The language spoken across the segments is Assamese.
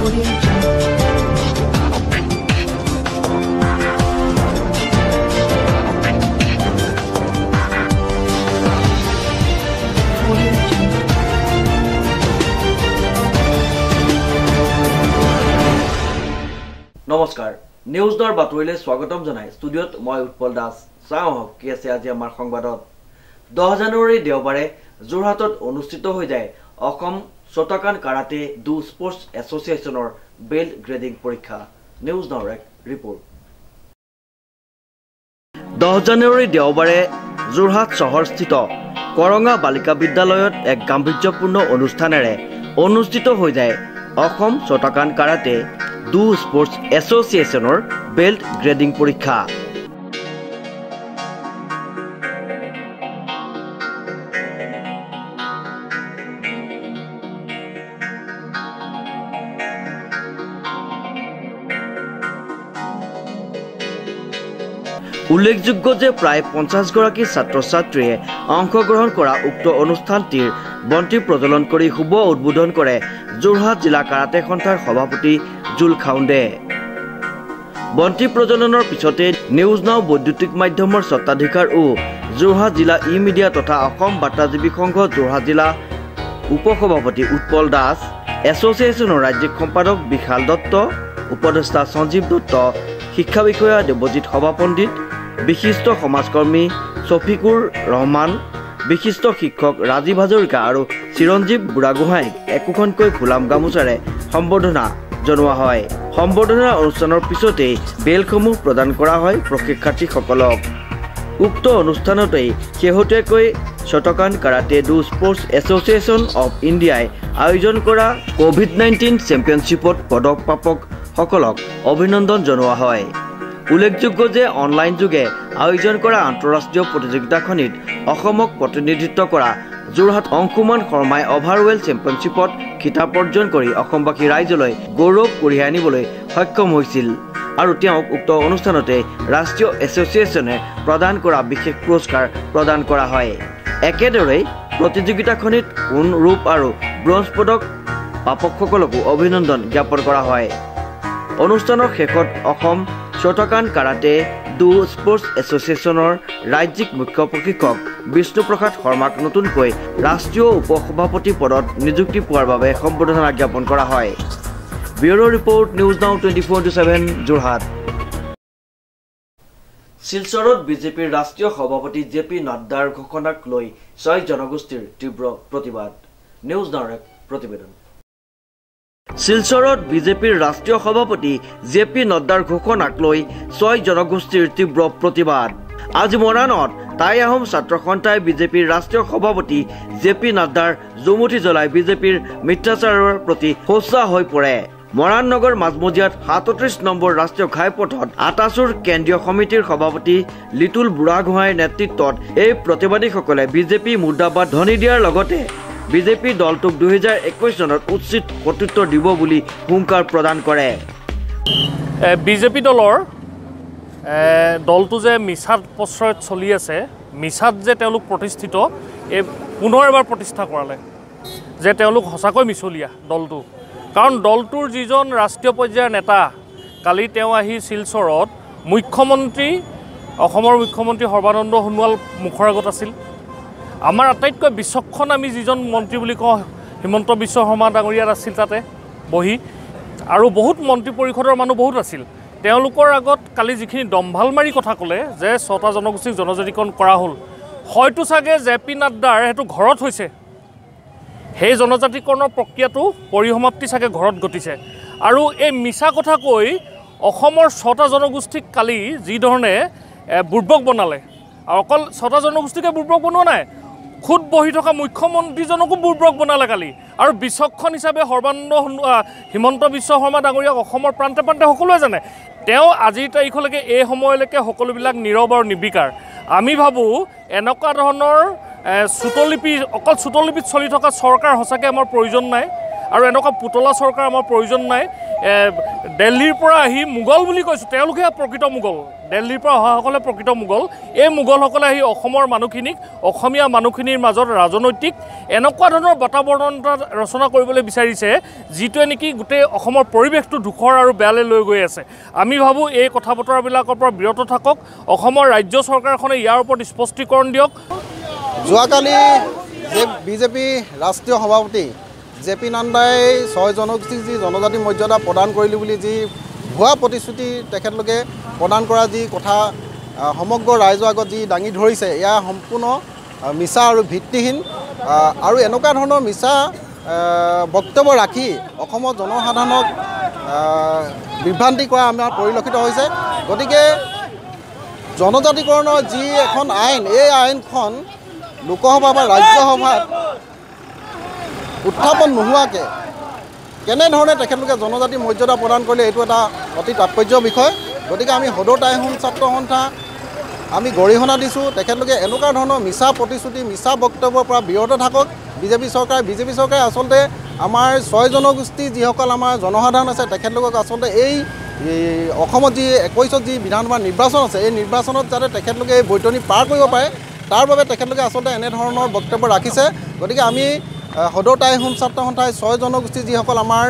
নমস্কাৰ। নিউজ দৰ বাতৰিলৈ স্বাগতম জনাই। ষ্টুডিঅ'ত মই উৎপল দাস। চাওঁ আহক কি আছে আজি আমাৰ সংবাদত। দহ জানুৱাৰী দেওবাৰে যোৰহাটত অনুষ্ঠিত হৈ যায় Assam Shotokan karate do sports এছ'চিয়েশ্যনৰ belt grading পৰীক্ষা। নিউজ দৰ এক ৰিপৰ্ট। দহ জানুৱাৰী দেওবাৰে যোৰহাট চহৰস্থিত কৰঙা বালিকা বিদ্যালয়ত এক গাম্ভীৰ্যপূৰ্ণ অনুষ্ঠানেৰে অনুষ্ঠিত হৈ যায় Assam Shotokan karate do sports এছ'চিয়েশ্যনৰ belt grading পৰীক্ষা। উল্লেখযোগ্য যে প্ৰায় পঞ্চাছগৰাকী ছাত্ৰ ছাত্ৰীয়ে অংশগ্ৰহণ কৰা উক্ত অনুষ্ঠানটিৰ বন্তি প্ৰজ্বলন কৰি শুভ উদ্বোধন কৰে যোৰহাট জিলা কাৰাটে সন্থাৰ সভাপতি জুল খাউণ্ডে বন্তি প্ৰজ্বলনৰ পিছতে নিউজ নাও বৈদ্যুতিক মাধ্যমৰ স্বত্বাধিকাৰ ও যোৰহাট জিলা ই মিডিয়া তথা অসম বাৰ্তাজীৱী সংঘ যোৰহাট জিলা উপসভাপতি উৎপল দাস এছ'চিয়েশ্যনৰ ৰাজ্যিক সম্পাদক বিশাল দত্ত উপদেষ্টা সঞ্জীৱ দত্ত শিক্ষা বিষয়া দেৱজিৎ সভা পণ্ডিত বিশিষ্ট সমাজকৰ্মী ছফিকুৰ ৰহমান বিশিষ্ট শিক্ষক ৰাজীৱ হাজৰিকা আৰু চিৰঞ্জীৱ বুঢ়াগোহাঁইক একোখনকৈ ফুলাম গামোচাৰে সম্বৰ্ধনা জনোৱা হয়। সম্বৰ্ধনা অনুষ্ঠানৰ পিছতেই বেলসমূহ প্ৰদান কৰা হয় প্ৰশিক্ষাৰ্থীসকলক। উক্ত অনুষ্ঠানতেই শেহতীয়াকৈ Shotokan karate do sports association of ইণ্ডিয়াই আয়োজন কৰা ক'ভিড নাইণ্টিন চেম্পিয়নশ্বিপত পদক প্ৰাপকসকলক অভিনন্দন জনোৱা হয়। উল্লেখযোগ্য যে অনলাইন যোগে আয়োজন কৰা আন্তঃৰাষ্ট্ৰীয় প্ৰতিযোগিতাখনিত অসমক প্ৰতিনিধিত্ব কৰা যোৰহাট অংশুমান শৰ্মাই অভাৰৱেল চেম্পিয়নশ্বিপত খিতাপ অৰ্জন কৰি অসমবাসী ৰাইজলৈ গৌৰৱ কঢ়িয়াই আনিবলৈ সক্ষম হৈছিল। আৰু তেওঁক উক্ত অনুষ্ঠানতে ৰাষ্ট্ৰীয় এছ'চিয়েশ্যনে প্ৰদান কৰা বিশেষ পুৰস্কাৰ প্ৰদান কৰা হয়। একেদৰেই প্ৰতিযোগিতাখনিত সোণ ৰূপ আৰু ব্ৰঞ্জ পদক প্ৰাপকসকলকো অভিনন্দন জ্ঞাপন কৰা হয়। অনুষ্ঠানৰ শেষত Assam Shotokan karate do sports এছ'চিয়েশ্যনৰ ৰাজ্যিক মুখ্য প্ৰশিক্ষক বিষ্ণুপ্ৰসাদ শৰ্মাক নতুনকৈ ৰাষ্ট্ৰীয় উপসভাপতি পদত নিযুক্তি পোৱাৰ বাবে সম্বৰ্ধনা জ্ঞাপন কৰা হয়। Bureau' report news now twenty four into seven Jorhat. শিলচৰত বিজেপিৰ ৰাষ্ট্ৰীয় সভাপতি জে পি নাড্ডাৰ ঘোষণাক লৈ ছয় জনগোষ্ঠীৰ তীব্ৰ প্ৰতিবাদ। নিউজ নাওৰ এক প্ৰতিবেদন। শিলচৰত বিজেপিৰ ৰাষ্ট্ৰীয় সভাপতি জে পি নড্ডাৰ ঘোষণাক লৈ ছয় জনগোষ্ঠীৰ তীব্ৰ প্ৰতিবাদ। আজি মৰাণত টাই আহোম ছাত্ৰ সন্থাই বিজেপিৰ ৰাষ্ট্ৰীয় সভাপতি জে পি নাড্ডাৰ জুমুঠি জ্বলাই বিজেপিৰ মিথ্যাচাৰৰ প্ৰতি সোচ্চা হৈ পৰে। মৰাণ নগৰ মাজমজিয়াত সাতত্ৰিশ নম্বৰ ৰাষ্ট্ৰীয় ঘাইপথত আটাচুৰ কেন্দ্ৰীয় সমিতিৰ সভাপতি লিটুল বুঢ়াগোহাঁইৰ নেতৃত্বত এই প্ৰতিবাদীসকলে বিজেপি মুৰ্দাবাদ ধ্বনি দিয়াৰ লগতে বিজেপি দলটোক দুহেজাৰ একৈছ চনত উচিত প্ৰত্যুত্তৰ দিব বুলি হুংকাৰ প্ৰদান কৰে। বিজেপি দলৰ দলটো যে মিছাত প্ৰশ্ৰয়ত চলি আছে মিছাত যে তেওঁলোক প্ৰতিষ্ঠিত এই পুনৰ এবাৰ প্ৰতিষ্ঠা কৰালে যে তেওঁলোক সঁচাকৈ মিছলীয়া দলটো। কাৰণ দলটোৰ যিজন ৰাষ্ট্ৰীয় পৰ্যায়ৰ নেতা কালি তেওঁ আহি শিলচৰত মুখ্যমন্ত্ৰী অসমৰ মুখ্যমন্ত্ৰী সৰ্বানন্দ সোণোৱাল মুখৰ আগত আছিল। আমাৰ আটাইতকৈ বিচক্ষণ আমি যিজন মন্ত্ৰী বুলি কওঁ হিমন্ত বিশ্ব শৰ্মা ডাঙৰীয়াত আছিল তাতে বহি। আৰু বহুত মন্ত্ৰী পৰিষদৰ মানুহ বহুত আছিল। তেওঁলোকৰ আগত কালি যিখিনি দম্ভাল মাৰি কথা ক'লে যে ছটা জনগোষ্ঠীক জনজাতিকৰণ কৰা হ'ল হয়তো চাগে জে পি নাড্ডাৰ সেইটো ঘৰত হৈছে। সেই জনজাতিকৰণৰ প্ৰক্ৰিয়াটো পৰিসমাপ্তি চাগে ঘৰত ঘটিছে। আৰু এই মিছা কথা কৈ অসমৰ ছটা জনগোষ্ঠীক কালি যিধৰণে বুৰ্বক বনালে। আৰু অকল ছটা জনগোষ্ঠীকে বুৰ্বক বনোৱা নাই খুদ বহি থকা মুখ্যমন্ত্ৰীজনকো বুৰ্বক বনালে কালি। আৰু বিচক্ষণ হিচাপে সৰ্বানন্দ হিমন্ত বিশ্ব শৰ্মা ডাঙৰীয়াক অসমৰ প্ৰান্তে প্ৰান্তে সকলোৱে জানে। তেওঁ আজিৰ তাৰিখলৈকে এই সময়লৈকে সকলোবিলাক নীৰৱ আৰু নিৰ্বিকাৰ আমি ভাবোঁ এনেকুৱা ধৰণৰ চুটলিপি অকল চুটলিপিত চলি থকা চৰকাৰ সঁচাকৈ আমাৰ প্ৰয়োজন নাই। আৰু এনেকুৱা পুতলা চৰকাৰ আমাৰ প্ৰয়োজন নাই। এ, দেলহিৰ পৰা আহি মোগল বুলি কৈছোঁ তেওঁলোকে প্ৰকৃত মোগল। দেলহিৰ পৰা অহাসকলে প্ৰকৃত মোগল। এই মোগলসকলে আহি অসমৰ মানুহখিনিক অসমীয়া মানুহখিনিৰ মাজত ৰাজনৈতিক এনেকুৱা ধৰণৰ বাতাবৰণ এটা ৰচনা কৰিবলৈ বিচাৰিছে যিটোৱে নেকি গোটেই অসমৰ পৰিৱেশটো ধূসৰ আৰু বেয়ালৈ লৈ গৈ আছে। আমি ভাবোঁ এই কথা বতৰাবিলাকৰ পৰা বিৰত থাকক অসমৰ ৰাজ্য চৰকাৰখনে ইয়াৰ ওপৰত স্পষ্টীকৰণ দিয়ক। যোৱাকালি বিজেপি ৰাষ্ট্ৰীয় সভাপতি জে পি নাড্ডাই ছয় জনগোষ্ঠীক যি জনজাতি মৰ্যাদা প্ৰদান কৰিলোঁ বুলি যি ভুৱা প্ৰতিশ্ৰুতি তেখেতলোকে প্ৰদান কৰা যি কথা সমগ্ৰ ৰাইজৰ আগত যি দাঙি ধৰিছে এয়া সম্পূৰ্ণ মিছা আৰু ভিত্তিহীন। আৰু এনেকুৱা ধৰণৰ মিছা বক্তব্য ৰাখি অসমৰ জনসাধাৰণক বিভ্ৰান্তি কৰা আমাৰ পৰিলক্ষিত হৈছে। গতিকে জনজাতিকৰণৰ যি এখন আইন এই আইনখন লোকসভা বা ৰাজ্যসভাত উত্থাপন নোহোৱাকৈ কেনেধৰণে তেখেতলোকে জনজাতি মৰ্যাদা প্ৰদান কৰিলে এইটো এটা অতি তাৎপৰ্যৰ বিষয়। গতিকে আমি সদৌ টাইহোম ছাত্ৰ সন্থা আমি গৰিহণা দিছোঁ। তেখেতলোকে এনেকুৱা ধৰণৰ মিছা প্ৰতিশ্ৰুতি মিছা বক্তব্যৰ পৰা বিৰত থাকক। বিজেপি চৰকাৰ বিজেপি চৰকাৰে আচলতে আমাৰ ছয় জনগোষ্ঠী যিসকল আমাৰ জনসাধাৰণ আছে তেখেতলোকক আচলতে এই অসমত যি একৈছত যি বিধানসভা নিৰ্বাচন আছে এই নিৰ্বাচনত যাতে তেখেতলোকে এই বৈতৰণি পাৰ কৰিব পাৰে তাৰ বাবে তেখেতলোকে আচলতে এনেধৰণৰ বক্তব্য ৰাখিছে। গতিকে আমি সদৌ টাইহোম ছাত্ৰ সন্থাই ছয় জনগোষ্ঠী যিসকল আমাৰ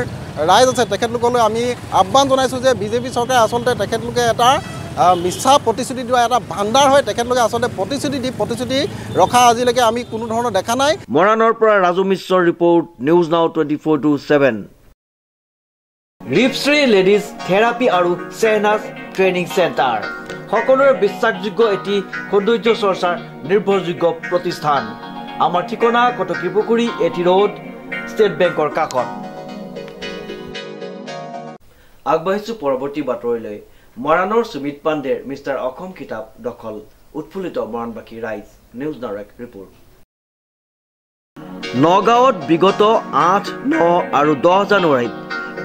ৰাইজ আছে তেখেতলোকলৈ আমি আহ্বান জনাইছোঁ যে বিজেপি চৰকাৰে আচলতে তেখেতলোকে এটা মিছা প্ৰতিশ্ৰুতি দিয়া এটা ভাণ্ডাৰ হয় তেখেতলোকে আচলতে প্ৰতিশ্ৰুতি দি প্ৰতিশ্ৰুতি ৰখা আজিলৈকে আমি কোনো ধৰণৰ দেখা নাই। মৰাণৰ পৰা ৰাজু মিশ্ৰৰ report news now twenty four to seven. ৰিপশ্ৰী ladies therapy আৰু চেহনাজ ট্ৰেইনিং চেণ্টাৰ। সকলোৰে বিশ্বাসযোগ্য এটি সৌন্দৰ্য চৰ্চাৰ নিৰ্ভৰযোগ্য প্ৰতিষ্ঠান। আমাৰ ঠিকনা কটকী পুখুৰী এটি ৰোড ষ্টেট বেংকৰ কাষত। আগবাঢ়িছো পৰৱৰ্তী বাতৰিলৈ। মৰাণৰ সুমিত পাণ্ডেৰ মিষ্টাৰ অসম কিতাপ দখল। উৎফুল্লিত মৰাণবাসী ৰাইজ। নিউজ নাৰেক ৰিপৰ্ট। নগাঁৱত বিগত আঠ ন আৰু দহ জানুৱাৰীত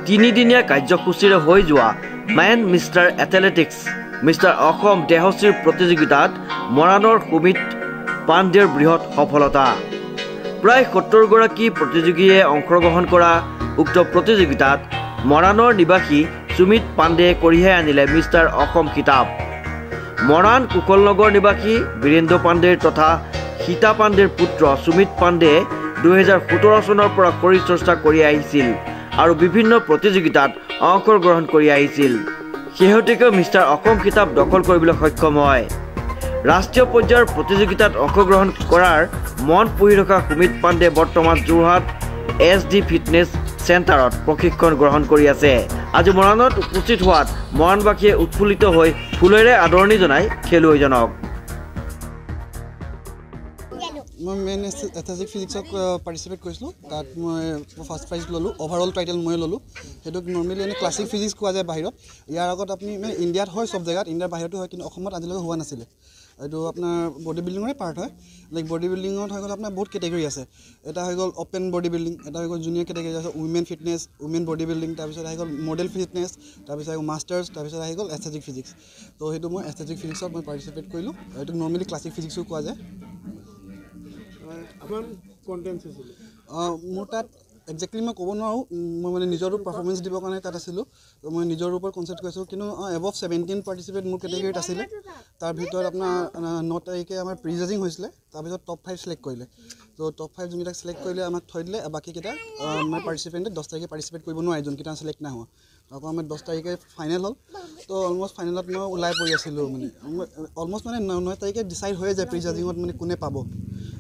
তিনিদিনীয়া কাৰ্যসূচীৰে হৈ যোৱা men mister athletics mister Assam দেহশ্ৰীৰ প্ৰতিযোগিতাত মৰাণৰ সুমিত পাণ্ডেৰ বৃহৎ সফলতা। প্ৰায় সত্তৰগৰাকী প্ৰতিযোগীয়ে অংশগ্ৰহণ কৰা উক্ত প্ৰতিযোগিতাত মৰাণৰ নিবাসী সুমিত পাণ্ডেয়ে কঢ়িয়াই আনিলে মিষ্টাৰ অসম খিতাপ। মৰাণ কুশলনগৰ নিবাসী বীৰেন্দ্ৰ পাণ্ডেৰ তথা সীতা পাণ্ডেৰ পুত্ৰ সুমিত পাণ্ডেয়ে দুহেজাৰ সোতৰ চনৰ পৰা শৰীৰ চৰ্চা কৰি আহিছিল আৰু বিভিন্ন প্ৰতিযোগিতাত অংশগ্ৰহণ কৰি আহিছিল। শেহতীয়াকৈ মিষ্টাৰ অসম খিতাপ দখল কৰিবলৈ সক্ষম হয়। ৰাষ্ট্ৰীয় পৰ্যায়ৰ প্ৰতিযোগিতাত অংশগ্ৰহণ কৰাৰ মন পুহি ৰখা সুমিত পাণ্ডে বৰ্তমান যোৰহাট এছ ডি ফিটনেছ চেণ্টাৰত প্ৰশিক্ষণ গ্ৰহণ কৰি আছে। আজি মৰাণত উপস্থিত হোৱাত মৰাণবাসীয়ে উৎফুল্লিত হৈ ফুলেৰে আদৰণি জনাই খেলুৱৈজনক। মই মেইন এথলেটিক ফিজিক্সত পাৰ্টিচিপেট কৰিছিলোঁ। তাত মই ফাৰ্ষ্ট প্ৰাইজ ল'লোঁ। অভাৰঅল টাইটেল মই ল'লোঁ। সেইটোক নৰ্মেলি এনেই ক্লাছিক ফিজিক্স কোৱা যায় বাহিৰত। ইয়াৰ আগত আপুনি ইণ্ডিয়াত হয় চব জেগাত। ইণ্ডিয়াৰ বাহিৰতো হয় কিন্তু অসমত আজিলৈকে হোৱা নাছিলে। এইটো আপোনাৰ বডি বিল্ডিঙৰে পাৰ্ট হয়। লাইক বডি বিল্ডিঙত হৈ গ'ল আপোনাৰ বহুত কেটেগৰী আছে। এটা হৈ গ'ল অ'পেন বডি বিল্ডিং এটা হৈ গ'ল জুনিয়ৰ কেটেগৰী আছে women fitness women body building তাৰপিছত আহি গ'ল মডেল ফিটনেছ তাৰপিছত আহি গ'ল মাষ্টাৰ্ছ তাৰপিছত আহি গ'ল এস্থেটিক ফিজিক্স ত' সেইটো মই এস্থেটিক ফিজিক্সত মই পাৰ্টিচিপেট কৰিলোঁ। এইটোক নৰ্মেলি ক্লাছিক ফিজিক্সো কোৱা যায়। মোৰ তাত একজেক্টলি মই ক'ব নোৱাৰোঁ। মই মানে নিজৰো পাৰফৰ্মেঞ্চ দিবৰ কাৰণে তাত আছিলোঁ। ত' মই নিজৰ ওপৰত কনচেপ্ট কৰিছোঁ। কিন্তু এবভ ছেভেণ্টিন পাৰ্টিচিপেট মোৰ কেটেগৰীত আছিলে। তাৰ ভিতৰত আপোনাৰ ন তাৰিখে আমাৰ প্ৰি জাজিং হৈছিলে তাৰপিছত টপ ফাইভ চিলেক্ট কৰিলে। ত' টপ ফাইভ যোনকেইটাক চিলেক্ট কৰিলে আমাক থৈ দিলে। বাকীকেইটা মানে পাৰ্টিচিপেণ্টে দহ তাৰিখে পাৰ্টিচিপেট কৰিব নোৱাৰে। যোনকেইটা চিলেক্ট নাই হোৱা। তাৰপৰা আমাৰ দহ তাৰিখে ফাইনেল হ'ল। ত' অলমষ্ট ফাইনেলত মই ওলাই পৰি আছিলোঁ মানে। অলমষ্ট মানে ন ন তাৰিখে ডিচাইড হৈ যায় প্ৰি জাজিঙত মানে কোনে পাব।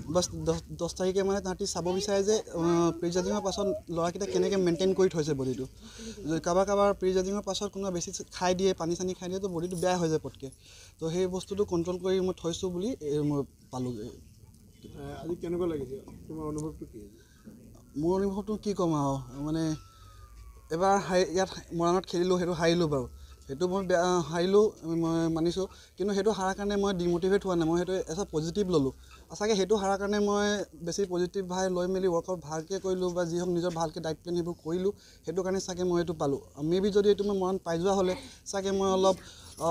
বাছ দহ দহ তাৰিখে মানে তাহাঁতি চাব বিচাৰে যে প্ৰি জাজিঙৰ পাছত ল'ৰাকেইটা কেনেকৈ মেইনটেইন কৰি থৈছে বডিটো। কাৰোবাৰ কাৰোবাৰ প্ৰি জাজিঙৰ পাছত কোনোবা বেছি খাই দিয়ে পানী চানী খাই দিয়ে তো বডিটো বেয়া হৈ যায় পটকৈ। তো সেই বস্তুটো কণ্ট্ৰল কৰি মই থৈছোঁ বুলি মই পালোঁগৈ আজি কেনেকুৱা লাগিছে? তোমাৰ অনুভৱটো কি? মোৰ অনুভৱটো কি ক'ম আৰু মানে এবাৰ হাৰি ইয়াত মৰাণত খেলিলোঁ সেইটো হাৰিলোঁ বাৰু। সেইটো মই বেয়া হাৰিলোঁ মই মানিছোঁ। কিন্তু সেইটো হাৰাৰ কাৰণে মই ডিম'টিভেট হোৱা নাই মই সেইটো এজ এ পজিটিভ ল'লোঁ। সঁচাকৈ সেইটো হাৰাৰ কাৰণে মই বেছি পজিটিভ ভাই লৈ মেলি ৱৰ্কআউট ভালকৈ কৰিলোঁ বা যি হওক নিজৰ ভালকৈ ডাইট প্লেন সেইবোৰ কৰিলোঁ সেইটো কাৰণে চাগে মই এইটো পালোঁ। মে বি যদি এইটো মই মৰাণ পাই যোৱা হ'লে চাগে মই অলপ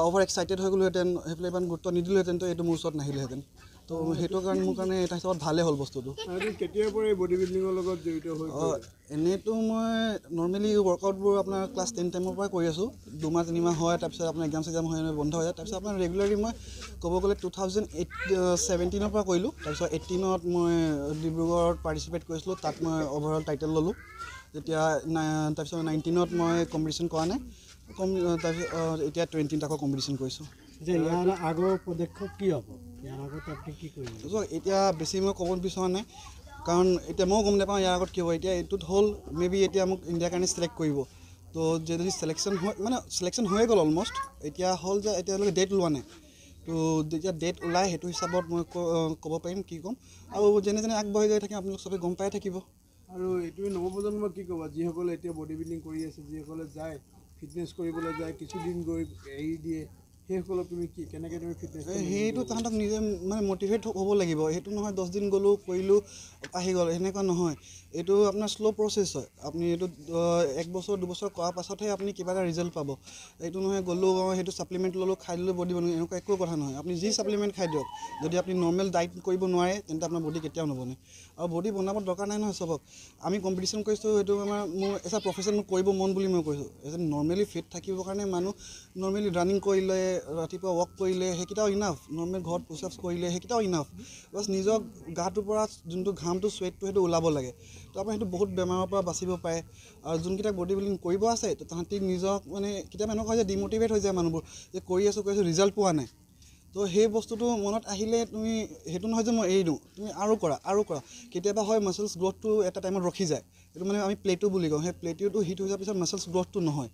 অভাৰ এক্সাইটেড হৈ গ'লোহেঁতেন সেইফালে ইমান গুৰুত্ব নিদিলোহেঁতেন তো এইটো মোৰ ওচৰত নাহিলেহেঁতেন। তো সেইটো কাৰণে মোৰ কাৰণে এটা হিচাপত ভালেই হ'ল বস্তুটো। কেতিয়াৰ পৰা এই বডি বিল্ডিঙৰ লগত জড়িত হৈ অঁ, এনেইতো মই নৰ্মেলি ৱৰ্কআউটবোৰ আপোনাৰ ক্লাছ টেন টাইমৰ পৰাই কৰি আছোঁ। দুমাহ তিনিমাহ হয় তাৰপিছত আপোনাৰ এক্সাম চেক্সাম হয় বন্ধ হৈ যায়। তাৰপিছত আপোনাৰ ৰেগুলাৰলি মই ক'ব গ'লে টু থাউজেণ্ড এইট ছেভেণ্টিনৰ পৰা কৰিলোঁ। তাৰপিছত এইটিনত মই ডিব্ৰুগড়ত পাৰ্টিচিপেট কৰিছিলোঁ। তাত মই অভাৰঅল টাইটেল ল'লোঁ। তেতিয়া নাই- তাৰপিছত নাইনটিনত মই কম্পিটিশ্যন কৰা নাই। কম তাৰপিছত এতিয়া টুৱেণ্টিত আকৌ কম্পিটিশ্যন কৰিছোঁ। যে ইয়াৰ আগৰ পদক্ষেপ কি হ'ব? ইয়াৰ আগত আপুনি কি কৰিব চ' এতিয়া বেছি মই ক'ব বিচৰা নাই। কাৰণ এতিয়া ময়ো গম নাপাওঁ ইয়াৰ আগত কি হ'ব এতিয়া এইটোত হ'ল মে বি এতিয়া মোক ইণ্ডিয়াৰ কাৰণে চিলেক্ট কৰিব। তো যদি চিলেকশ্যন হয় মানে চিলেকশ্যন হৈয়ে গ'ল অলমষ্ট এতিয়া হ'ল যে এতিয়ালৈকে ডেট ওলোৱা নাই। তো যেতিয়া ডেট ওলায় সেইটো হিচাপত মই ক'ব পাৰিম কি ক'ম। আৰু যেনে যেনে আগবাঢ়ি গৈ থাকে আপোনালোক চবে গম পাই থাকিব। আৰু তুমি নৱপ্ৰজন্মক কি ক'বা? যিসকলে এতিয়া বডি বিল্ডিং কৰি আছে যিসকলে যায় ফিটনেছ কৰিবলৈ যায় কিছুদিন গৈ এৰি দিয়ে। সেইসকলক তুমি কি কেনেকৈ তুমি ফিটনেছ সেইটো তাহাঁতক নিজে মানে মটিভেট হ'ব লাগিব। সেইটো নহয় দহ দিন গ'লোঁ কৰিলোঁ আহি গ'ল সেনেকুৱা নহয়। এইটো আপোনাৰ শ্ল' প্ৰচেছ হয়। আপুনি এইটো এক বছৰ দুবছৰ কৰাৰ পাছতহে আপুনি কিবা এটা ৰিজাল্ট পাব। এইটো নহয় গ'লোঁ সেইটো ছাপ্লিমেণ্ট ল'লোঁ খাই দিলোঁ বডি বনালোঁ এনেকুৱা একো কথা নহয়। আপুনি যি ছাপ্লিমেণ্ট খাই দিয়ক যদি আপুনি নৰ্মেল ডাইট কৰিব নোৱাৰে তেন্তে আপোনাৰ বডি কেতিয়াও নবনে। আৰু বডি বনাব দৰকাৰ নাই নহয় চবক। আমি কম্পিটিশ্যন কৰিছোঁ সেইটো আমাৰ মোৰ এজ এ প্ৰফেশ্যন কৰিব মন বুলি মই কৈছোঁ। এজ এ নৰ্মেলি ফিট থাকিবৰ কাৰণে মানুহ নৰ্মেলি ৰানিং কৰিলে ৰাতিপুৱা ৱাক কৰিলে সেইকেইটাও ইনাফ নৰ্মেল ঘৰত পুচাপছ কৰিলে সেইকেইটাও ইনাফ বাছ নিজৰ গাটোৰ পৰা যোনটো ঘামটো চুৱেটটো সেইটো ওলাব লাগে। তো আপোনাৰ সেইটো বহুত বেমাৰৰ পৰা বাচিব পাৰে। আৰু যোনকেইটা বডি বিল্ডিং কৰিব আছে তো তাহাঁতি নিজক মানে কেতিয়াবা এনেকুৱা হয় যে ডিম'টিভেট হৈ যায় মানুহবোৰ যে কৰি আছোঁ কৰি আছোঁ ৰিজাল্ট পোৱা নাই। তো সেই বস্তুটো মনত আহিলে তুমি সেইটো নহয় যে মই এৰি দিওঁ তুমি আৰু কৰা আৰু কৰা। কেতিয়াবা হয় মাচলছ গ্ৰ'থটো এটা টাইমত ৰখি যায়। এইটো মানে আমি প্লেটো বুলি কওঁ। সেই প্লেটিউটো হিট হৈ যোৱাৰ পিছত মাচলছ গ্ৰ'থটো নহয়।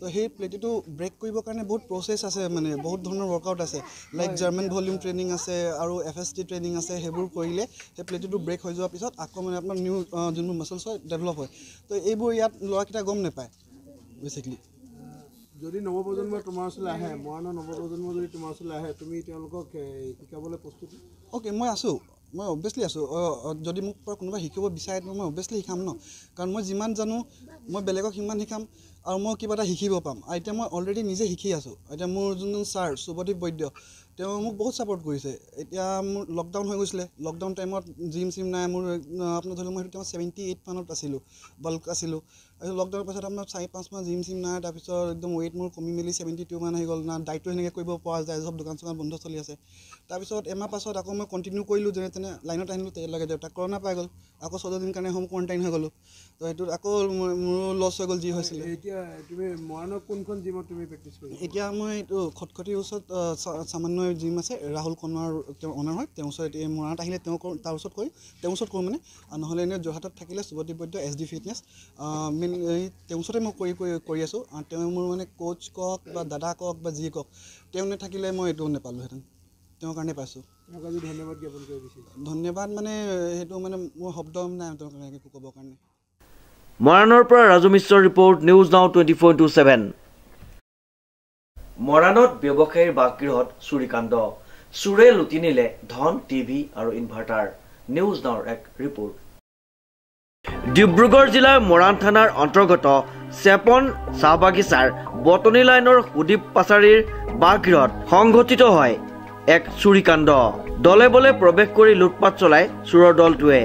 তো সেই প্লেটিটো ব্ৰেক কৰিবৰ কাৰণে বহুত প্ৰচেছ আছে মানে বহুত ধৰণৰ ৱৰ্কআউট আছে। লাইক জাৰ্মান ভলিউম ট্ৰেইনিং আছে আৰু এফ এছ টি ট্ৰেইনিং আছে সেইবোৰ কৰিলে সেই প্লেটিটো ব্ৰেক হৈ যোৱাৰ পিছত আকৌ মানে আপোনাৰ নিউ যোনবোৰ মাচলছ হয় ডেভেলপ হয়। তো এইবোৰ ইয়াত ল'ৰাকেইটা গম নাপায় বেচিকলি যদি নৱপ্ৰজন্ম তোমাৰ ওচৰলৈ আহে মৰাণৰ নৱপ্ৰজন্ম যদি তোমাৰ ওচৰলৈ আহে তুমি তেওঁলোকক শিকাবলৈ প্ৰস্তুত? অ'কে মই আছোঁ। মই অভিয়াছলি আছোঁ। যদি মোক কোনোবাই শিকিব বিচাৰে মই অভিয়াছলি শিকাম ন। কাৰণ মই যিমান জানো মই বেলেগক সিমান শিকাম আৰু মই কিবা এটা শিকিব পাম। এতিয়া মই অলৰেডি নিজে শিকি আছোঁ। এতিয়া মোৰ যোনজন ছাৰ শুভদীপ বৈদ্য তেওঁ মোক বহুত ছাপৰ্ট কৰিছে। এতিয়া মোৰ লকডাউন হৈ গৈছিলে। লকডাউন টাইমত জিম চিম নাই মোৰ আপোনাৰ ধৰি লওক মই সেইটো টাইমত ছেভেণ্টি এইট মানত আছিলোঁ বাল্ক আছিলোঁ। তাৰপিছত লকডাউনৰ পাছত আপোনাৰ চাৰি পাঁচ মাহ জিম চিম নাই তাৰপিছত একদম ৱেইট মোৰ কমি মেলি ছেভেণ্টি টু মান আহি গ'ল না ডাইটটো সেনেকৈ কৰিব পৰা যায় চব দোকান চোকান বন্ধ চলি আছে। তাৰপিছত এমাহ পাছত আকৌ মই কণ্টিনিউ কৰিলোঁ যেনে তেনে লাইনত আহিলোঁ তেতিয়ালৈকে দেউতাক কৰোণা পাই গ'ল। আকৌ চৈধ্য দিন কাৰণে হোম কোৱাৰেণ্টাইন হৈ গ'লোঁ। তো সেইটোত আকৌ মোৰ- লছ হৈ গ'ল যি হৈছিলে। এতিয়া তুমি মৰাণৰ কোনখন জিমত তুমি প্ৰেক্টিছ কৰিছা? এতিয়া মই এইটো খটখটিৰ ওচৰত সামান্য জিম আছে ৰাহুল কণৰ তেওঁ অনাৰ হয় তেওঁৰ ওচৰত এতিয়া মৰাণত আহিলে তেওঁ কৰোঁ তাৰ ওচৰত কৰিম তেওঁৰ ওচৰত কৰোঁ মানে। নহ'লে এনেই যোৰহাটত থাকিলে Subhadeep Baidya S D fitness main এই তেওঁৰ ওচৰতে মই কৰি কৰি কৰি আছোঁ। তেওঁ মোৰ মানে কোচ কওক বা দাদা কওক বা যি কওক তেওঁ নাথাকিলে মই এইটো নাপালোঁহেঁতেন। তেওঁৰ কাৰণে পাইছোঁ। ধন্যবাদ জ্ঞাপন কৰিব বিচাৰিছোঁ ধন্যবাদ মানে সেইটো মানে মোৰ শব্দ নাই তেওঁৰ কাৰণে একো ক'বৰ কাৰণে। মৰাণৰ পৰা ৰাজু মিশ্ৰৰ report news now twenty four into seven. মৰাণত ব্যৱসায়ীৰ বাসগৃহত চুৰিকাণ্ড চোৰে লুটি নিলে ধন টিভি আৰু ইনভাৰ্টাৰ। নিউজ নাওৰ এক ৰিপৰ্ট। ডিব্ৰুগড় জিলাৰ মৰাণ থানাৰ অন্তৰ্গত চেপন চাহ বাগিচাৰ বটনি লাইনৰ সুদীপ পাচাৰীৰ বাসগৃহত সংঘটিত হয় এক চুৰিকাণ্ড। দলে বলে প্ৰৱেশ কৰি লুটপাত চলাই চোৰৰ দলটোৱে।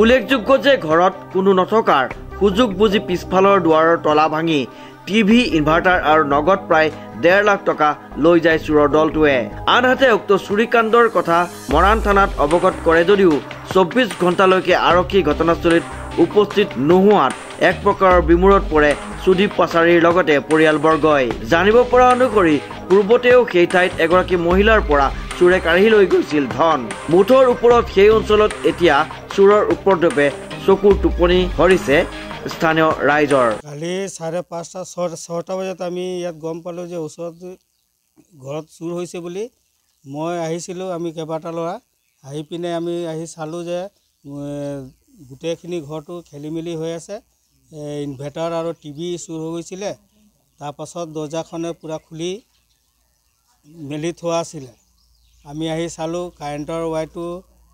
উল্লেখযোগ্য যে ঘৰত কোনো নথকাৰ সুযোগ বুজি পিছফালৰ দুৱাৰৰ তলা ভাঙি টিভি ইনভাৰ্টাৰ আৰু নগদ প্ৰায় ডেৰ লাখ টকা লৈ যায় চোৰৰ দলটোৱে। আনহাতে উক্ত চুৰিকাণ্ডৰ কথা মৰাণ থানাত অৱগত কৰে যদিও চৌব্বিছ ঘণ্টালৈকে আৰক্ষী ঘটনাস্থলীত উপস্থিত নোহোৱাত এক প্ৰকাৰৰ বিমূৰত পৰে সুদীপ পাচাৰীৰ লগতে পৰিয়ালবৰ্গই। জানিব পৰা অনুসৰি পূৰ্বতেও সেই ঠাইত এগৰাকী মহিলাৰ পৰা চোৰে কাঢ়ি লৈ গৈছিল ধন। মুঠৰ ওপৰত সেই অঞ্চলত এতিয়া চোৰৰ উপদ্ৰৱে চকুৰ টোপনি সৰিছে স্থানীয় ৰাইজৰ। কালি চাৰে পাঁচটা ছটা বজাত আমি ইয়াত গম পালোঁ যে ওচৰত ঘৰত চুৰ হৈছে বুলি। মই আহিছিলোঁ আমি কেইবাটা ল'ৰা আহি পিনে আমি আহি চালোঁ যে গোটেইখিনি ঘৰটো খেলি মেলি হৈ আছে। ইনভাৰ্টাৰ আৰু টিভি চুৰ হৈ গৈছিলে। তাৰপাছত দৰ্জাখনে পূৰা খুলি মেলি থোৱা আছিলে। আমি আহি চালোঁ কাৰেণ্টৰ ৱাইৰটো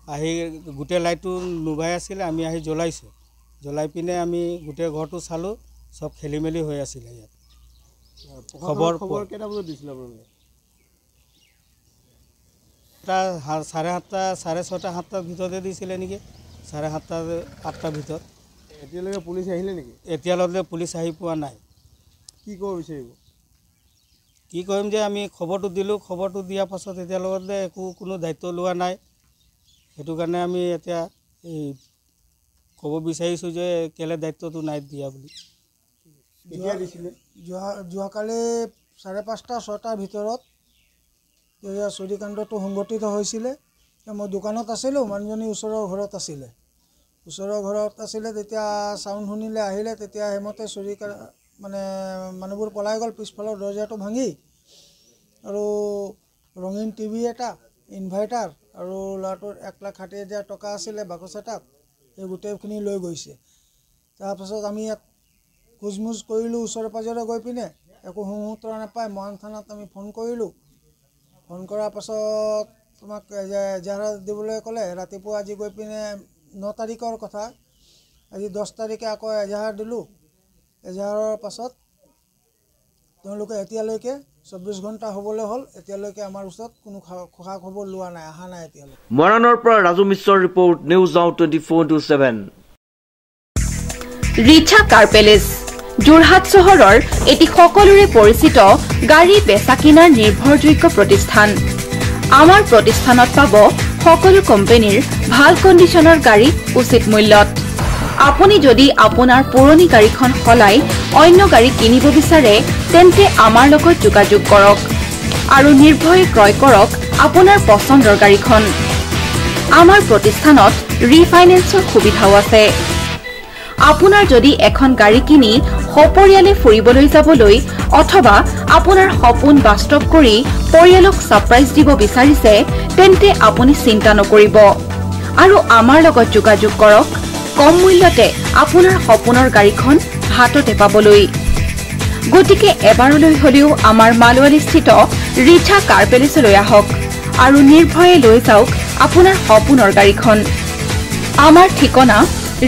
আহি গোটেই লাইটটো নুবাই আছিলে আমি আহি জ্বলাইছোঁ। জ্বলাই পিনে আমি গোটেই ঘৰটো চালোঁ চব খেলি মেলি হৈ আছিলে ইয়াত। খবৰ খবৰ কেইটা বজাত দিছিলে আপোনালোকে? সাতটা চাৰে ছটা সাতটাৰ ভিতৰতে দিছিলে নেকি? চাৰে সাতটা আঠটাৰ ভিতৰত। এতিয়ালৈকে পুলিচ আহিলে নেকি? এতিয়ালৈকে পুলিচ আহি পোৱা নাই। কি ক'ব বিচাৰিব? কি কৰিম যে আমি খবৰটো দিলোঁ। খবৰটো দিয়াৰ পাছত এতিয়ালৈকে একো কোনো দায়িত্ব লোৱা নাই। সেইটো কাৰণে আমি এতিয়া এই ক'ব বিচাৰিছোঁ যে কেলৈ দায়িত্বটো নাই দিয়া বুলি। কেতিয়া দিছিলে? যোৱা যোৱাকালি চাৰে পাঁচটা ছটাৰ ভিতৰত চুৰিকাণ্ডটো সংঘটিত হৈছিলে। মই দোকানত আছিলোঁ মানুহজনী ওচৰৰ ঘৰত আছিলে। ওচৰৰ ঘৰত আছিলে তেতিয়া চাউণ্ড শুনিলে আহিলে তেতিয়া সেইমতে চুৰি মানে মানুহবোৰ পলাই গ'ল পিছফালৰ দৰ্জাটো ভাঙি। আৰু ৰঙীন টিভি এটা ইনভাৰ্টাৰ আৰু ল'ৰাটোৰ এক লাখ ষাঠি হাজাৰ টকা আছিলে বাকচ এটাত এই গোটেইখিনি লৈ গৈছে। তাৰপাছত আমি ইয়াত খোজমোজ কৰিলোঁ ওচৰে পাঁজৰে গৈ পিনে একো সুমূত্ৰ নাপায় মৰাণ থানাত আমি ফোন কৰিলোঁ। ফোন কৰাৰ পাছত তোমাক এজা- এজাহাৰ দিবলৈ ক'লে ৰাতিপুৱা আজি গৈ পিনে ন তাৰিখৰ কথা। আজি দহ তাৰিখে আকৌ এজাহাৰ দিলোঁ। এজাহাৰৰ পাছত তেওঁলোকে এতিয়ালৈকে চৌব্বিছ ঘণ্টা হ'বলৈ হ'ল। এতিয়ালৈকে আমাৰ ওচৰত কোনো খা খবৰ লোৱা নাই অহা নাই এতিয়ালৈকে মৰাণৰ পৰা ৰাজু মিশ্ৰৰ report news now twenty four to seven. Richa car palace Jorhat চহৰৰ এটি সকলোৰে পৰিচিত গাড়ী বেচা কিনাৰ নিৰ্ভৰযোগ্য প্ৰতিষ্ঠান। আমাৰ প্ৰতিষ্ঠানত পাব সকলো কোম্পানীৰ ভাল কণ্ডিশ্যনৰ গাড়ী উচিত মূল্যত। আপুনি যদি আপোনাৰ পুৰণি গাড়ীখন সলাই অন্য গাড়ী কিনিব বিচাৰে তেন্তে আমাৰ লগত যোগাযোগ কৰক আৰু নিৰ্ভয়ে ক্ৰয় কৰক আপোনাৰ পচন্দৰ গাড়ীখন। আমাৰ প্ৰতিষ্ঠানত ৰিফাইনেন্সৰ সুবিধাও আছে। আপোনাৰ যদি এখন গাড়ী কিনি সপৰিয়ালে ফুৰিবলৈ যাবলৈ অথবা আপোনাৰ সপোন বাস্তৱ কৰি পৰিয়ালক ছাৰপ্ৰাইজ দিব বিচাৰিছে তেন্তে আপুনি চিন্তা নকৰিব। আৰু আমাৰ লগত যোগাযোগ কৰক কম মূল্যতে আপোনাৰ সপোনৰ গাড়ীখন হাততে পাবলৈ। গতিকে এবাৰলৈ হলেও আমাৰ মালৱালীস্থিত ৰিঠা কাৰ পেলেচলৈ আহক আৰু নিৰ্ভয়ে লৈ যাওক আপোনাৰ সপোনৰ গাড়ীখন। আমাৰ ঠিকনা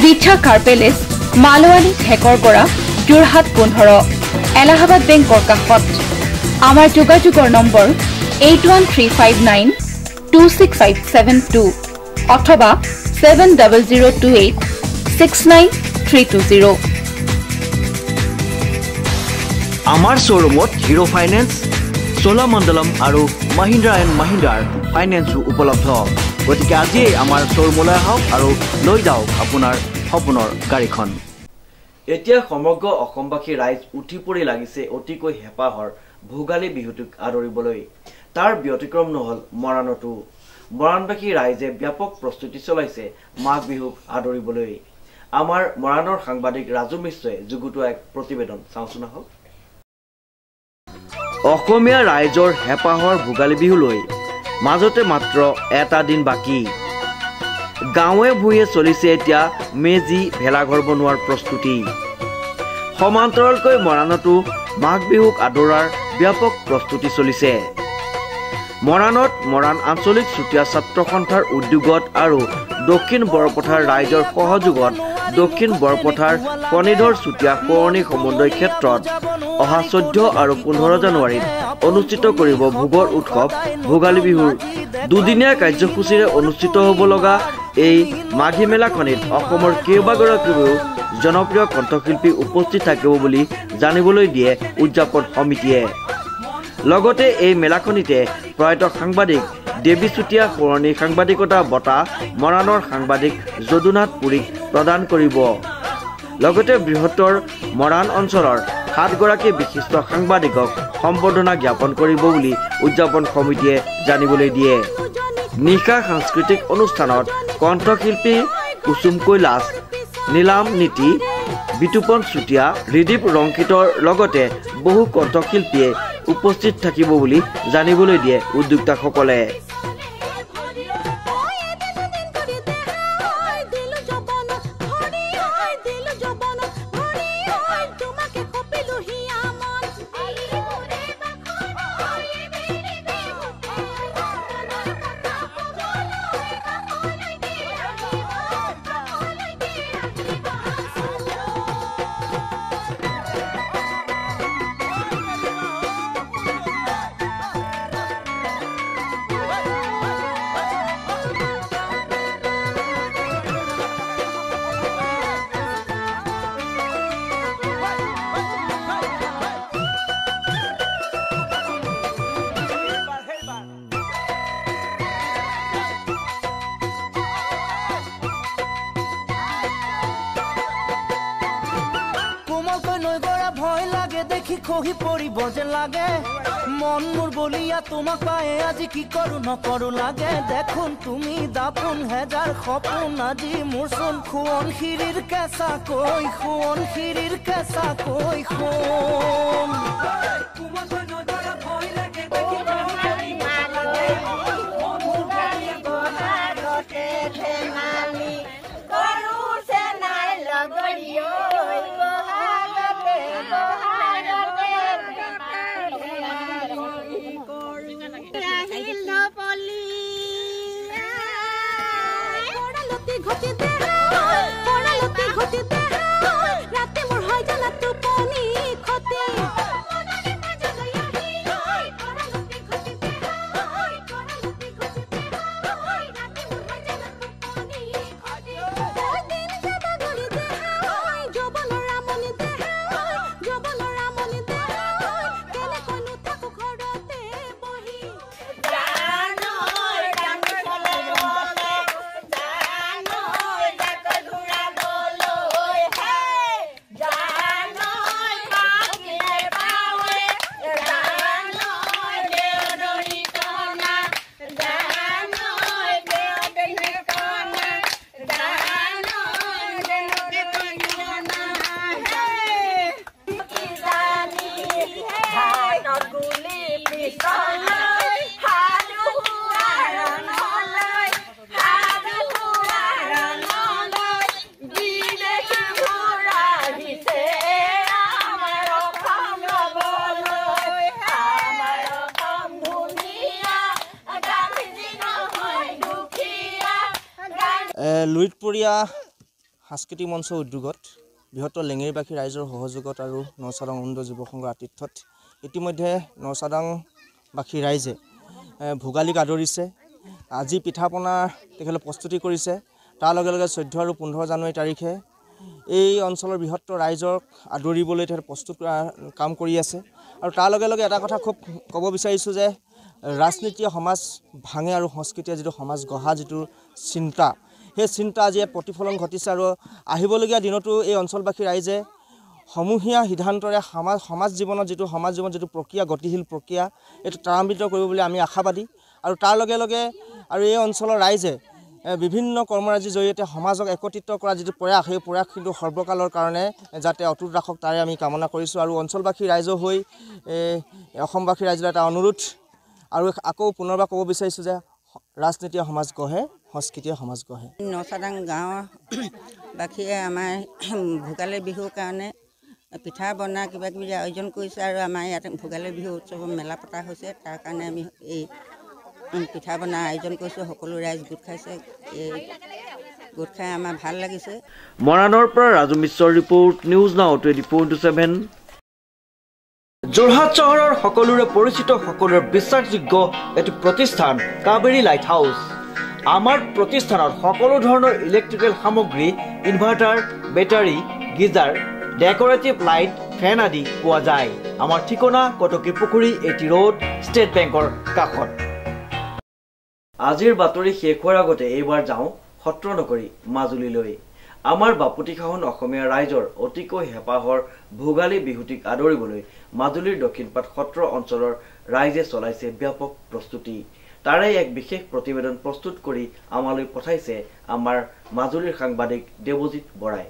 ৰিঠা কাৰ পেলেচ মালৱালী ঠেকৰ পৰা যোৰহাট পোন্ধৰ এলাহাবাদ বেংকৰ কাষত। আমাৰ যোগাযোগৰ number eight one three five nine two six five seven two অথবা seven double zero' two eight six nine three two zero' আমাৰ শ্ব'ৰুমত হিৰ' ফাইনেন্স চোলামণ্ডলম আৰু মহিন্দ্ৰা এণ্ড মহিন্দ্ৰাৰ ফাইনেন্সো উপলব্ধ। গতিকে আজিয়েই আমাৰ শ্ব'ৰুমলৈ আহক আৰু লৈ যাওক আপোনাৰ সপোনৰ গাড়ীখন। এতিয়া সমগ্ৰ অসমবাসী ৰাইজ উঠি পৰি লাগিছে অতিকৈ হেঁপাহৰ ভোগালী বিহুটোক আদৰিবলৈ। তাৰ ব্যতিক্ৰম নহ'ল মৰাণতো। মৰাণবাসী ৰাইজে ব্যাপক প্ৰস্তুতি চলাইছে মাঘ বিহুক আদৰিবলৈ। আমাৰ মৰাণৰ সাংবাদিক ৰাজু মিশ্ৰই যুগুতোৱা এক প্ৰতিবেদন। চাওঁচোন আহক। অসমীয়া ৰাইজৰ হেঁপাহৰ ভোগালী বিহুলৈ মাজতে মাত্ৰ এটা দিন বাকী। গাঁৱে ভূঞে চলিছে এতিয়া মেজি ভেলাঘৰ বনোৱাৰ প্ৰস্তুতি। সমান্তৰালকৈ মৰাণতো মাঘ বিহুক আদৰাৰ ব্যাপক প্ৰস্তুতি চলিছে। মৰাণত মৰাণ আঞ্চলিক চুতীয়া ছাত্ৰ সন্থাৰ উদ্যোগত আৰু দক্ষিণ বৰপথাৰ ৰাইজৰ সহযোগত দক্ষিণ বৰপথাৰ ফণীধৰ চুতীয়া সোঁৱৰণী সমন্বয় ক্ষেত্ৰত অহা চৈধ্য আৰু পোন্ধৰ জানুৱাৰীত অনুষ্ঠিত কৰিব ভোগৰ উৎসৱ ভোগালী বিহুৰ। দুদিনীয়া কাৰ্যসূচীৰে অনুষ্ঠিত হ'ব লগা এই মাঘী মেলাখনিত অসমৰ কেইবাগৰাকীও জনপ্ৰিয় কণ্ঠশিল্পী উপস্থিত থাকিব বুলি জানিবলৈ দিয়ে উদযাপন সমিতিয়ে। লগতে এই মেলাখনিতে প্ৰয়াত সাংবাদিক দেৱী চুতীয়া সোঁৱৰণী সাংবাদিকতা বঁটা মৰাণৰ সাংবাদিক যদুনাথ পুৰীক প্ৰদান কৰিব। লগতে বৃহত্তৰ মৰাণ অঞ্চলৰ সাতগৰাকী বিশিষ্ট সাংবাদিকক সম্বৰ্ধনা জ্ঞাপন কৰিব বুলি উদযাপন সমিতিয়ে জানিবলৈ দিয়ে। নিশা সাংস্কৃতিক অনুষ্ঠানত কণ্ঠশিল্পী কুচুম কৈলাশ নীলাম নীতি বিতুপন চুতীয়া ৰিদীপ ৰংকিতৰ লগতে বহু কণ্ঠশিল্পীয়ে উপস্থিত থাকিব বুলি জানিবলৈ দিয়ে উদ্যোক্তাসকলে। খহি পৰিব যেন লাগে। মন মোৰ বলিয়া তোমাক পায়ে আজি কি কৰো নকৰো লাগে। দেখোন তুমি দাপোন হেজাৰ সপোন আজি মোৰ চোন সোৱন শিৰিৰ কেঁচা কৈ সোৱন শিৰিৰ কেঁচা কৈ সোণ লুইতপৰীয়া সাংস্কৃতিক মঞ্চ উদ্যোগত বৃহত্তৰ লেঙেৰীবাসী ৰাইজৰ সহযোগত আৰু নচাদাং অৰুণোদয় যুৱ সংঘৰ আতিথ্যত ইতিমধ্যে নচাদাংবাসী ৰাইজে ভোগালীক আদৰিছে। আজি পিঠা পনা তেখেতে প্ৰস্তুতি কৰিছে। তাৰ লগে লগে চৈধ্য আৰু পোন্ধৰ জানুৱাৰী তাৰিখে এই অঞ্চলৰ বৃহত্তৰ ৰাইজক আদৰিবলৈ তেখেতে প্ৰস্তুত কাম কৰি আছে। আৰু তাৰ লগে লগে এটা কথা খুব ক'ব বিচাৰিছোঁ যে ৰাজনীতিয়ে সমাজ ভাঙে আৰু সংস্কৃতিয়ে যিটো সমাজ গঢ়া যিটো চিন্তা সেই চিন্তা আজি প্ৰতিফলন ঘটিছে আৰু আহিবলগীয়া দিনতো এই অঞ্চলবাসী ৰাইজে সমূহীয়া সিদ্ধান্তৰে সমাজ সমাজ জীৱনত যিটো সমাজ জীৱনত যিটো প্ৰক্ৰিয়া গতিশীল প্ৰক্ৰিয়া এইটো ত্বৰান্বিত কৰিব বুলি আমি আশাবাদী। আৰু তাৰ লগে লগে আৰু এই অঞ্চলৰ ৰাইজে বিভিন্ন কৰ্মৰাজিৰ জৰিয়তে সমাজক একত্ৰিত কৰা যিটো প্ৰয়াস সেই প্ৰয়াস কিন্তু সৰ্বকালৰ কাৰণে যাতে অটুট ৰাখক তাৰে আমি কামনা কৰিছোঁ। আৰু অঞ্চলবাসী ৰাইজৰ হৈ অসমবাসী ৰাইজলৈ এটা অনুৰোধ। আৰু আকৌ পুনৰবাৰ ক'ব বিচাৰিছোঁ যে ৰাজনীতিয়ে সমাজ গঢ়ে সংস্কৃতিয়ে সমাজ গঢ়ে নচাদাং গাঁৱৰ বাসীয়ে আমাৰ ভোগালী বিহুৰ কাৰণে পিঠা বনা কিবা কিবি আয়োজন কৰিছে আৰু আমাৰ ইয়াত ভোগালী বিহু উৎসৱৰ মেলা পতা হৈছে। তাৰ কাৰণে আমি এই পিঠা বনা আয়োজন কৰিছোঁ সকলো ৰাইজ গোট খাইছে। এই গোট খাই আমাৰ ভাল লাগিছে। মৰাণৰ পৰা ৰাজু মিশ্ৰৰ report news now twenty four into seven. Jorhat চহৰৰ সকলোৰে পৰিচিত সকলোৰে বিশ্বাসযোগ্য এটি প্ৰতিষ্ঠান কাবেৰী লাইট হাউচ আমাৰ প্ৰতিষ্ঠানত সকলো ধৰণৰ ইলেক্ট্ৰিকেল সামগ্ৰী inverter battery geyser decorative light fan আদি পোৱা যায়। আমাৰ ঠিকনা কটকী পুখুৰী এটি ৰোড ষ্টেট বেংকৰ কাষত। আজিৰ বাতৰি শেষ হোৱাৰ আগতে এইবাৰ যাওঁ সত্ৰ নগৰী মাজুলীলৈ। আমাৰ বাপুতিসাহোন অসমীয়া ৰাইজৰ অতিকৈ হেঁপাহৰ ভোগালী বিহুটিক আদৰিবলৈ মাজুলীৰ দক্ষিণপাট সত্ৰ অঞ্চলৰ ৰাইজে চলাইছে ব্যাপক প্ৰস্তুতি। তাৰে এক বিশেষ প্ৰতিবেদন প্ৰস্তুত কৰি আমালৈ পঠাইছে আমাৰ মাজুলীৰ সাংবাদিক দেৱজিৎ বৰাই।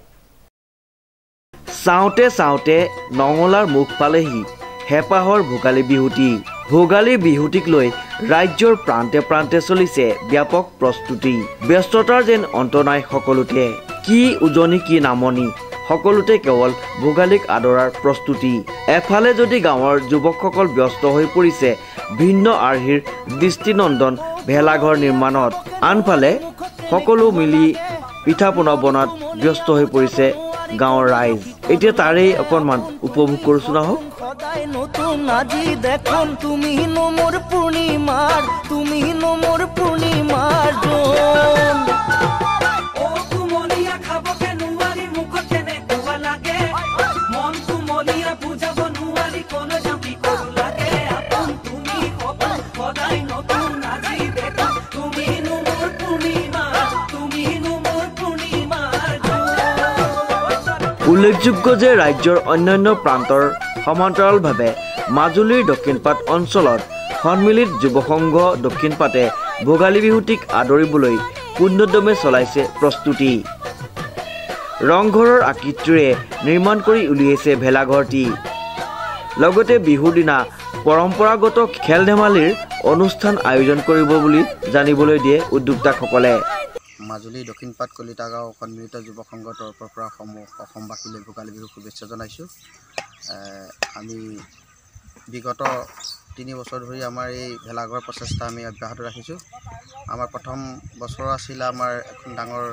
চাওঁতে চাওঁতে নঙলাৰ মুখ পালেহি হেঁপাহৰ ভোগালী বিহুটি। ভোগালী বিহুটিক লৈ ৰাজ্যৰ প্ৰান্তে প্ৰান্তে চলিছে ব্যাপক প্ৰস্তুতি। ব্যস্ততাৰ যেন অন্ত নাই সকলোতে। কি উজনি কি নামনি সকলোতে কেৱল ভোগালীক আদৰাৰ প্ৰস্তুতি। এফালে যদি গাঁৱৰ যুৱকসকল ব্যস্ত হৈ পৰিছে ভিন্ন আৰ্হিৰ দৃষ্টিনন্দন ভেলাঘৰ নিৰ্মাণত। আনফালে সকলো মিলি পিঠা পনা বনোৱাত ব্যস্ত হৈ পৰিছে গাঁৱৰ ৰাইজ। এতিয়া তাৰেই অকণমান উপভোগ কৰোচোন আহক। নতুন আজি দেখোন তুমি নো মোৰ পূৰ্ণিমাৰ তুমি নো মোৰ পূৰ্ণিমাৰ উল্লেখযোগ্য যে ৰাজ্যৰ অন্যান্য প্ৰান্তৰ সমান্তৰালভাৱে মাজুলীৰ দক্ষিণপাট অঞ্চলত সন্মিলিত যুৱ সংঘ দক্ষিণপাতে ভোগালী বিহুটিক আদৰিবলৈ পূৰ্ণোদ্যমে চলাইছে প্ৰস্তুতি। ৰংঘৰৰ আকৃতিৰে নিৰ্মাণ কৰি উলিয়াইছে ভেলাঘৰটি। লগতে বিহুৰ দিনা পৰম্পৰাগত খেল ধেমালিৰ অনুষ্ঠান আয়োজন কৰিব বুলি জানিবলৈ দিয়ে উদ্যোক্তাসকলে। মাজুলী দক্ষিণপাট কলিতা গাঁও সন্মিলিত যুৱ সংঘৰ তৰফৰ পৰা অসমবাসীলৈ ভোগালী বিহুৰ শুভেচ্ছা জনাইছোঁ। আমি বিগত তিনি বছৰ ধৰি আমাৰ এই ভেলাঘৰ প্ৰচেষ্টা আমি অব্যাহত ৰাখিছোঁ। আমাৰ প্ৰথম বছৰ আছিলে আমাৰ এখন ডাঙৰ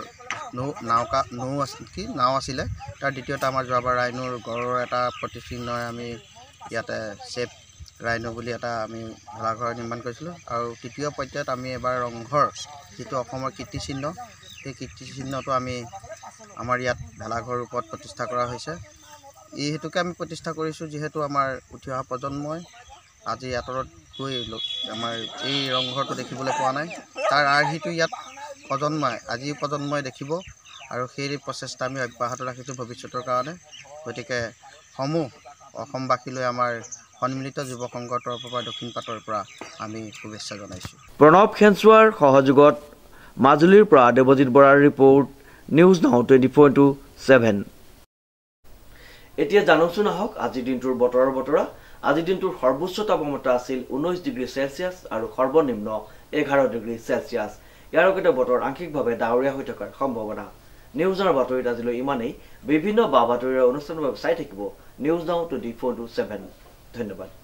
নৌ নাওকা নৌ আছিল কি? নাও আছিলে। তাৰ দ্বিতীয়তে আমাৰ যোৱাবাৰ ৰাইনুৰ গড়ৰ এটা প্ৰতিচিহ্নৰে আমি ইয়াতে চেফ ৰাইনু বুলি এটা আমি ভেলাঘৰ নিৰ্মাণ কৰিছিলোঁ। আৰু তৃতীয় পৰ্যায়ত আমি এবাৰ ৰংঘৰ যিটো অসমৰ কীৰ্তিচিহ্ন সেই কীৰ্তিচিহ্নটো আমি আমাৰ ইয়াত ভেলাঘৰ ৰূপত প্ৰতিষ্ঠা কৰা হৈছে। এই হেতুকে আমি প্ৰতিষ্ঠা কৰিছোঁ যিহেতু আমাৰ উঠি অহা প্ৰজন্মই আজি আঁতৰত গৈ আমাৰ এই ৰংঘৰটো দেখিবলৈ পোৱা নাই। তাৰ আৰ্হিটো ইয়াত প্ৰজন্মই আজিৰ প্ৰজন্মই দেখিব আৰু সেই প্ৰচেষ্টা আমি অব্যাহত ৰাখিছোঁ ভৱিষ্যতৰ কাৰণে। গতিকে সমূহ অসমবাসীলৈ আমাৰ সন্মিলিত যুৱ সংঘৰ তৰফৰ পৰা দক্ষিণ পাটৰ পৰা আমি শুভেচ্ছা জনাইছোঁ। প্ৰণৱ খেনচোৱাৰ সহযোগত মাজুলীৰ পৰা দেৱজিৎ বৰাৰ report news now twenty four into seven. এতিয়া জানোচোন আহক আজিৰ দিনটোৰ বতৰৰ বতৰা। আজিৰ দিনটোৰ সৰ্বোচ্চ তাপমাত্ৰা আছিল ঊনৈছ ডিগ্ৰী চেলচিয়াছ আৰু সৰ্বনিম্ন এঘাৰ ডিগ্ৰী চেলচিয়াছ ইয়াৰ লগতে বতৰ আংশিকভাৱে ডাৱৰীয়া হৈ থকাৰ সম্ভাৱনা। নিউজৰ বাতৰিত আজিলৈ ইমানেই। বিভিন্ন বা বাতৰিৰ অনুষ্ঠানৰ বাবে চাই থাকিব news now twenty four into seven. ধন্যবাদ।